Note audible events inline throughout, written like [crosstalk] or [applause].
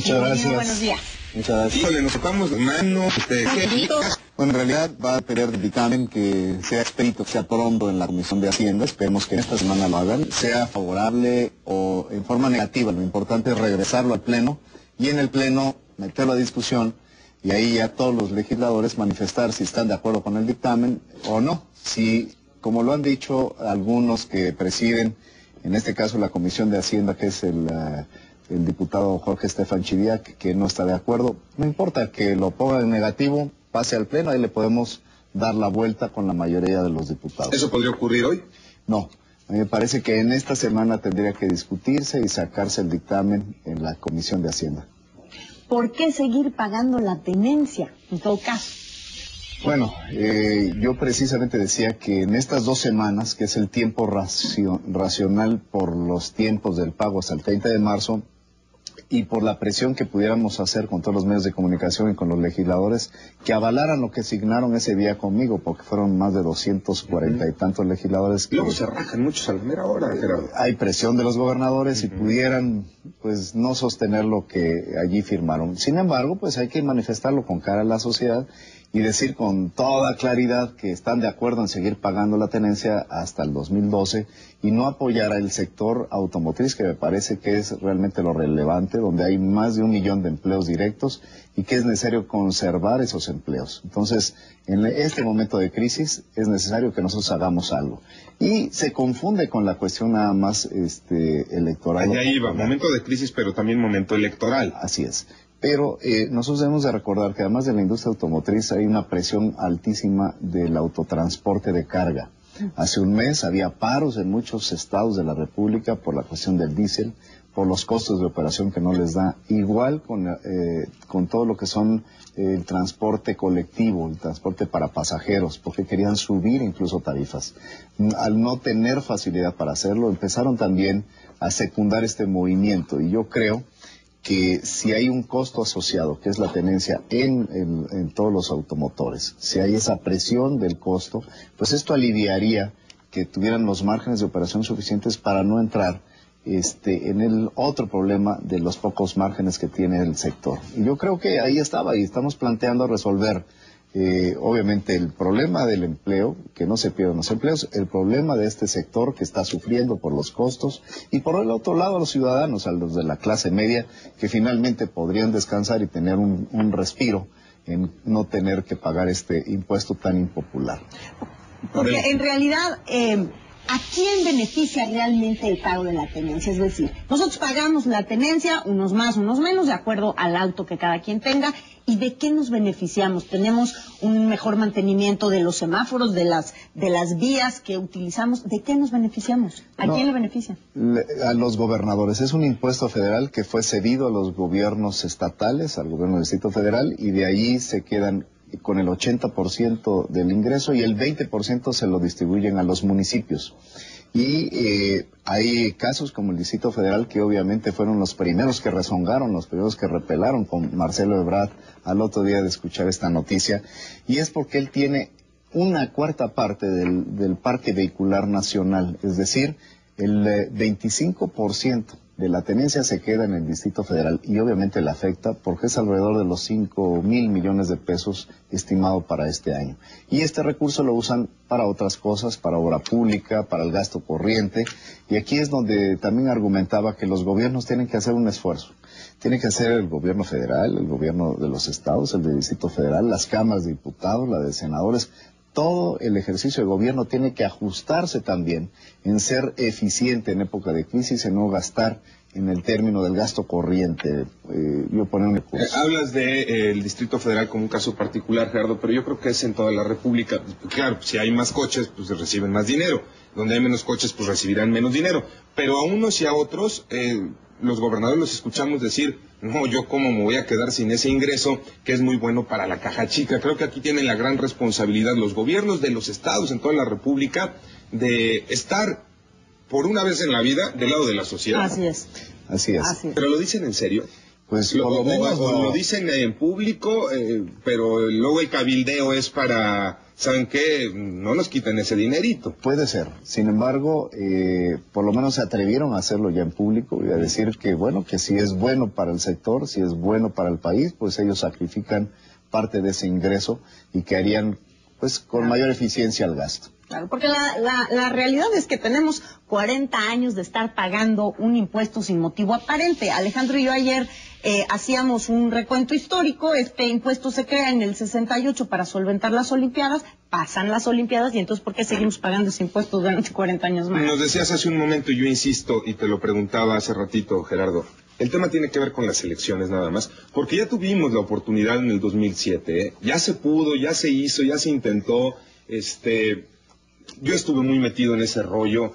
Muchas gracias. buenos días. Muchas gracias. Híjole, nos tocamos mano. Este, ¿qué? Bueno, en realidad va a tener el dictamen que sea expedito, que sea pronto en la Comisión de Hacienda. Esperemos que esta semana lo hagan, sea favorable o en forma negativa. Lo importante es regresarlo al Pleno y en el Pleno meterlo a discusión y ahí ya todos los legisladores manifestar si están de acuerdo con el dictamen o no. Si, como lo han dicho algunos que presiden, en este caso la Comisión de Hacienda, que es el, eh, el diputado Jorge Estefan Chiviac, que no está de acuerdo, no importa que lo ponga en negativo, pase al Pleno, ahí le podemos dar la vuelta con la mayoría de los diputados. ¿Eso podría ocurrir hoy? No, a mí me parece que en esta semana tendría que discutirse y sacarse el dictamen en la Comisión de Hacienda. ¿Por qué seguir pagando la tenencia en todo caso? Bueno, eh, yo precisamente decía que en estas dos semanas, que es el tiempo racio- racional por los tiempos del pago hasta el 30 de marzo, y por la presión que pudiéramos hacer con todos los medios de comunicación y con los legisladores, que avalaran lo que asignaron ese día conmigo, porque fueron más de 240 y tantos legisladores que Luego se rajan muchos a la mera hora, Gerardo. hay presión de los gobernadores y pudieran pues no sostener lo que allí firmaron. Sin embargo, pues hay que manifestarlo con cara a la sociedad y decir con toda claridad que están de acuerdo en seguir pagando la tenencia hasta el 2012 y no apoyar al sector automotriz, que me parece que es realmente lo relevante, donde hay más de un millón de empleos directos y que es necesario conservar esos empleos. Entonces, en este momento de crisis es necesario que nosotros hagamos algo. Y se confunde con la cuestión nada más este, electoral. Allá iba, momento de crisis, pero también momento electoral. Así es. Pero eh, nosotros debemos de recordar que además de la industria automotriz hay una presión altísima del autotransporte de carga. Hace un mes había paros en muchos estados de la República por la cuestión del diésel, por los costos de operación que no les da, igual con, eh, todo lo que son eh, el transporte colectivo, el transporte para pasajeros, porque querían subir incluso tarifas. Al no tener facilidad para hacerlo, empezaron también a secundar este movimiento y yo creo que si hay un costo asociado, que es la tenencia en, en- todos los automotores, si hay esa presión del costo, pues esto aliviaría que tuvieran los márgenes de operación suficientes para no entrar este, en el otro problema de los pocos márgenes que tiene el sector. Y yo creo que ahí estaba y estamos planteando resolver eh, obviamente el problema del empleo, que no se pierdan los empleos, el problema de este sector que está sufriendo por los costos y por el otro lado a los ciudadanos, a los de la clase media, que finalmente podrían descansar y tener un, un respiro en no tener que pagar este impuesto tan impopular. Porque en realidad, eh, ¿a quién beneficia realmente el pago de la tenencia? Es decir, nosotros pagamos la tenencia, unos más, unos menos, de acuerdo al auto que cada quien tenga. ¿Y de qué nos beneficiamos? ¿Tenemos un mejor mantenimiento de los semáforos, de las, de las vías que utilizamos? ¿De qué nos beneficiamos? ¿A No. quién le beneficia? Le- a los gobernadores. Es un impuesto federal que fue cedido a los gobiernos estatales, al gobierno del Distrito Federal, y de ahí se quedan con el 80% del ingreso y el 20% se lo distribuyen a los municipios. Y eh, hay casos como el Distrito Federal que obviamente fueron los primeros que rezongaron, los primeros que repelaron con Marcelo Ebrard al otro día de escuchar esta noticia. Y es porque él tiene una cuarta parte del, del parque vehicular nacional, es decir, el eh, 25% de la tenencia se queda en el Distrito Federal y obviamente le afecta porque es alrededor de los 5 mil millones de pesos estimado para este año. Y este recurso lo usan para otras cosas, para obra pública, para el gasto corriente. Y aquí es donde también argumentaba que los gobiernos tienen que hacer un esfuerzo. Tiene que hacer el gobierno federal, el gobierno de los estados, el del Distrito Federal, las cámaras de diputados, la de senadores, todo el ejercicio de gobierno tiene que ajustarse también en ser eficiente en época de crisis, en no gastar en el término del gasto corriente. Eh, yo poner un Eh, hablas del Distrito Federal como un caso particular, Gerardo, pero yo creo que es en toda la República. Claro, si hay más coches, pues reciben más dinero. Donde hay menos coches, pues recibirán menos dinero. Pero a unos y a otros, eh, los gobernadores los escuchamos decir, no, yo cómo me voy a quedar sin ese ingreso, que es muy bueno para la caja chica. Creo que aquí tienen la gran responsabilidad los gobiernos de los estados en toda la República de estar, por una vez en la vida, del lado de la sociedad. Así es. Así es. Así es. Pero lo dicen en serio. Pues Lo, por lo o- menos o no. lo dicen en público, eh, pero luego el cabildeo es para ¿saben qué? No nos quiten ese dinerito. Puede ser. Sin embargo, eh, por lo menos se atrevieron a hacerlo ya en público y a decir que, bueno, que si es bueno para el sector, si es bueno para el país, pues ellos sacrifican parte de ese ingreso y que harían, pues, con mayor eficiencia el gasto. Claro, porque la, la, realidad es que tenemos 40 años de estar pagando un impuesto sin motivo aparente. Alejandro y yo ayer eh, hacíamos un recuento histórico. Este impuesto se crea en el 68 para solventar las Olimpiadas. Pasan las Olimpiadas y entonces, ¿por qué seguimos pagando ese impuesto durante 40 años más? Nos decías hace un momento, y yo insisto, y te lo preguntaba hace ratito, Gerardo. El tema tiene que ver con las elecciones nada más, porque ya tuvimos la oportunidad en el 2007, ¿eh? ya se pudo, ya se hizo, ya se intentó, este, yo estuve muy metido en ese rollo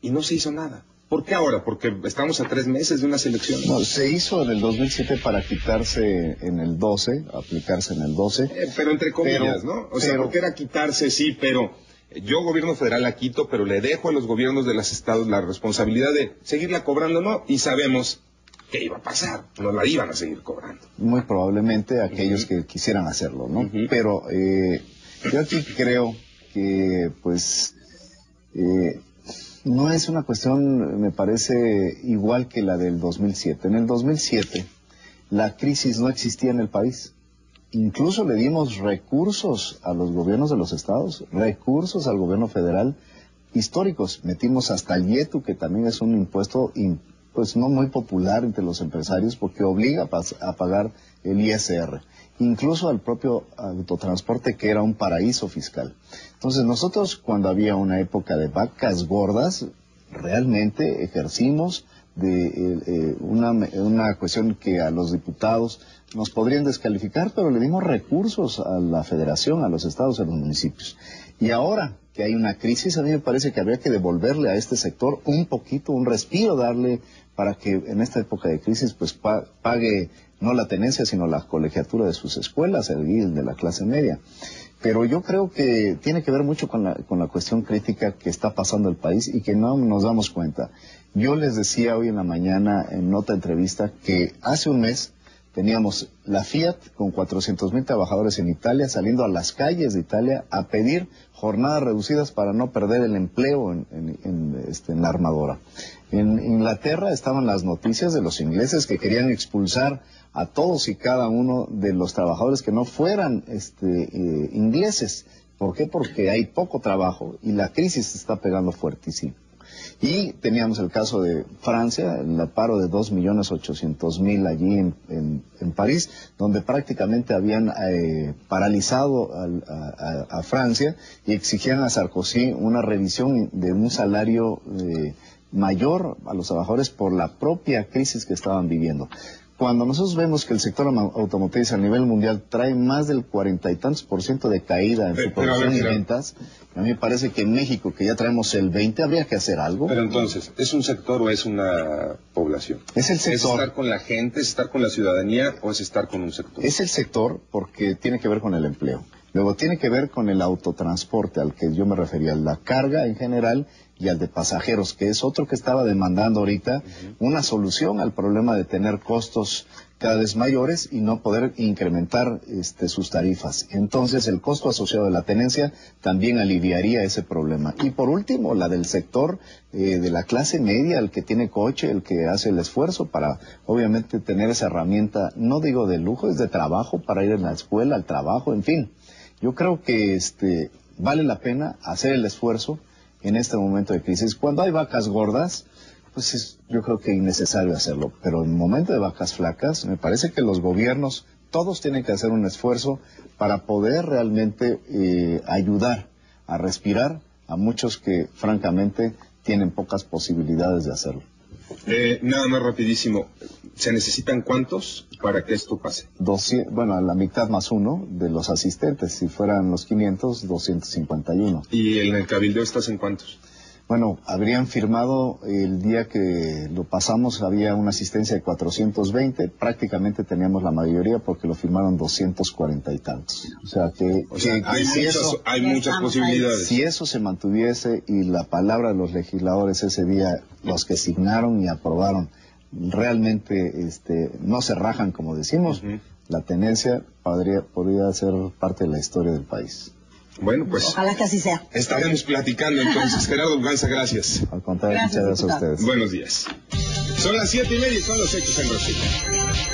y no se hizo nada. ¿Por qué ahora? Porque estamos a tres meses de una selección. No, se hizo en el 2007 para quitarse en el 12, aplicarse en el 12. Eh, pero entre comillas, ¿no? O sea, porque era quitarse, sí, pero yo gobierno federal la quito, pero le dejo a los gobiernos de los estados la responsabilidad de seguirla cobrando, ¿no? Y sabemos qué iba a pasar, no la iban a seguir cobrando. Muy probablemente aquellos que quisieran hacerlo, ¿no? Pero eh, yo aquí creo que pues eh, no es una cuestión, me parece, igual que la del 2007. En el 2007 la crisis no existía en el país. Incluso le dimos recursos a los gobiernos de los estados, recursos al gobierno federal históricos. Metimos hasta el IETU, que también es un impuesto pues no muy popular entre los empresarios porque obliga a pagar el ISR incluso al propio autotransporte que era un paraíso fiscal. Entonces nosotros cuando había una época de vacas gordas, realmente ejercimos de eh, eh, una, una cuestión que a los diputados nos podrían descalificar, pero le dimos recursos a la federación, a los estados, a los municipios. Y ahora que hay una crisis, a mí me parece que habría que devolverle a este sector un poquito, un respiro, darle para que en esta época de crisis pues pague no la tenencia, sino la colegiatura de sus escuelas, el de la clase media. Pero yo creo que tiene que ver mucho con la, con la cuestión crítica que está pasando el país y que no nos damos cuenta. Yo les decía hoy en la mañana en otra entrevista que hace un mes teníamos la Fiat con 400 mil trabajadores en Italia saliendo a las calles de Italia a pedir jornadas reducidas para no perder el empleo en, este, en la armadora. En Inglaterra estaban las noticias de los ingleses que querían expulsar a todos y cada uno de los trabajadores que no fueran este, eh, ingleses. ¿Por qué? Porque hay poco trabajo y la crisis está pegando fuertísimo. Y teníamos el caso de Francia, el paro de 2.800.000 allí en, París, donde prácticamente habían eh, paralizado a, Francia y exigían a Sarkozy una revisión de un salario eh, mayor a los trabajadores por la propia crisis que estaban viviendo. Cuando nosotros vemos que el sector automotriz a nivel mundial trae más del cuarenta y tantos por ciento de caída en su producción y ventas, a mí me parece que en México, que ya traemos el 20, habría que hacer algo. Pero entonces, ¿es un sector o es una población? Es el sector. ¿Es estar con la gente, es estar con la ciudadanía o es estar con un sector? Es el sector porque tiene que ver con el empleo. Luego tiene que ver con el autotransporte al que yo me refería, la carga en general y al de pasajeros, que es otro que estaba demandando ahorita una solución al problema de tener costos cada vez mayores y no poder incrementar este, sus tarifas. Entonces el costo asociado de la tenencia también aliviaría ese problema. Y por último, la del sector eh, de la clase media, el que tiene coche, el que hace el esfuerzo para obviamente tener esa herramienta, no digo de lujo, es de trabajo para ir a la escuela, al trabajo, en fin. Yo creo que este, vale la pena hacer el esfuerzo en este momento de crisis. Cuando hay vacas gordas, pues es, yo creo que es innecesario hacerlo. Pero en el momento de vacas flacas, me parece que los gobiernos, todos tienen que hacer un esfuerzo para poder realmente eh, ayudar a respirar a muchos que francamente tienen pocas posibilidades de hacerlo. Eh, nada más rapidísimo. ¿Se necesitan cuántos para que esto pase? bueno, la mitad más uno de los asistentes. Si fueran los 500, 251. ¿Y en el cabildo estás en cuántos? Bueno, habrían firmado el día que lo pasamos, había una asistencia de 420, prácticamente teníamos la mayoría porque lo firmaron 240 y tantos. O sea que, hay, muchas, hay muchas posibilidades. Si eso se mantuviese y la palabra de los legisladores ese día, los que signaron y aprobaron, realmente este, no se rajan como decimos, la tenencia podría, podría ser parte de la historia del país. Bueno, pues. Ojalá que así sea. Estaremos platicando entonces. [laughs] Gerardo Buganza, gracias. Al contrario, muchas gracias a ustedes. Buenos días. Son las siete y media y son los hechos en Brasil.